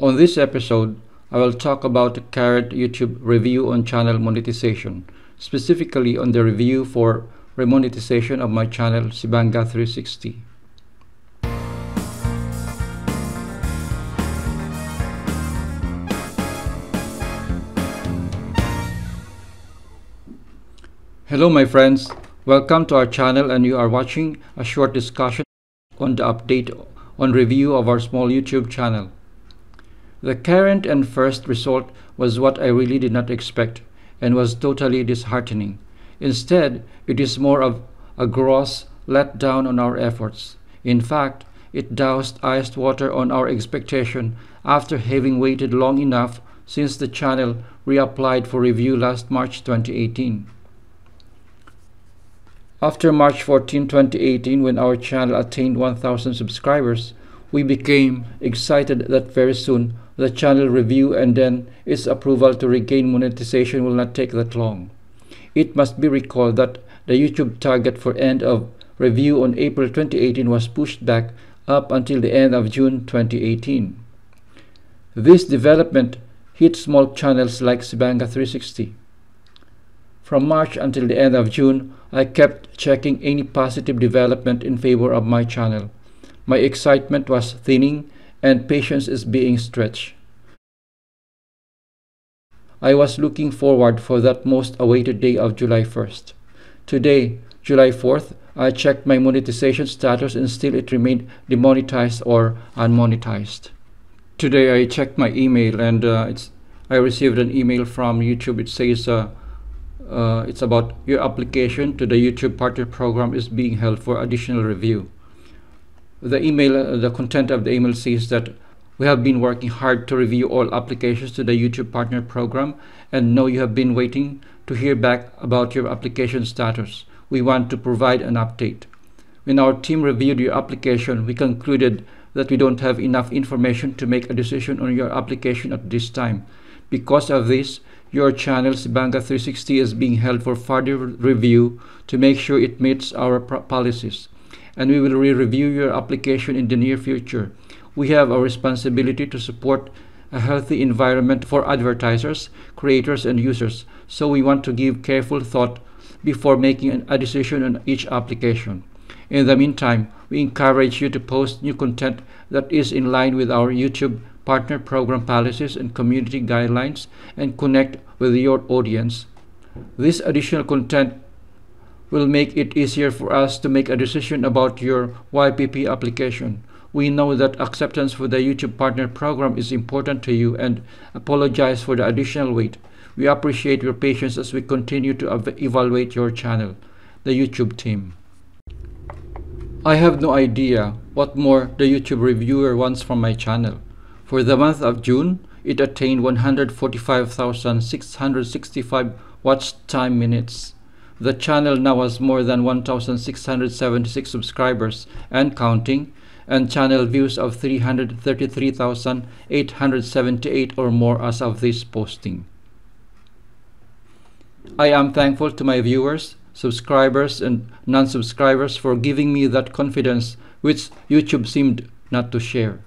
On this episode, I will talk about the current YouTube review on channel monetization, specifically on the review for remonetization of my channel Cbanga 360. Hello my friends, welcome to our channel and you are watching a short discussion on the update on review of our small YouTube channel. The current and first result was what I really did not expect and was totally disheartening. Instead, it is more of a gross letdown on our efforts. In fact, it doused iced water on our expectation after having waited long enough since the channel reapplied for review last March 2018. After March 14, 2018, when our channel attained 1,000 subscribers, we became excited that very soon the channel review and then its approval to regain monetization will not take that long. It must be recalled that the YouTube target for end of review on April 2018 was pushed back up until the end of June 2018. This development hit small channels like Cbanga 360. From March until the end of June, I kept checking any positive development in favor of my channel. My excitement was thinning and patience is being stretched. I was looking forward for that most awaited day of July 1st. Today, July 4th, I checked my monetization status and still it remained demonetized or unmonetized. Today I checked my email and uh, it's I received an email from YouTube. It says uh, uh, it's about your application to the YouTube Partner Program is being held for additional review. The email, uh, the content of the email says that we have been working hard to review all applications to the YouTube Partner Program and know you have been waiting to hear back about your application status. We want to provide an update. When our team reviewed your application, we concluded that we don't have enough information to make a decision on your application at this time. Because of this, your channel Cbanga 360 is being held for further review to make sure it meets our policies. And we will re-review your application in the near future. We have a responsibility to support a healthy environment for advertisers, creators, and users. So we want to give careful thought before making a decision on each application. In the meantime, we encourage you to post new content that is in line with our YouTube partner program policies and community guidelines, and connect with your audience. This additional content will make it easier for us to make a decision about your YPP application. We know that acceptance for the YouTube Partner Program is important to you and apologize for the additional wait. We appreciate your patience as we continue to evaluate your channel, the YouTube team. I have no idea what more the YouTube reviewer wants from my channel. For the month of June, it attained 145,665 watch time minutes. The channel now has more than 1,676 subscribers and counting, and channel views of 333,878 or more as of this posting. I am thankful to my viewers, subscribers, and non-subscribers for giving me that confidence which YouTube seemed not to share.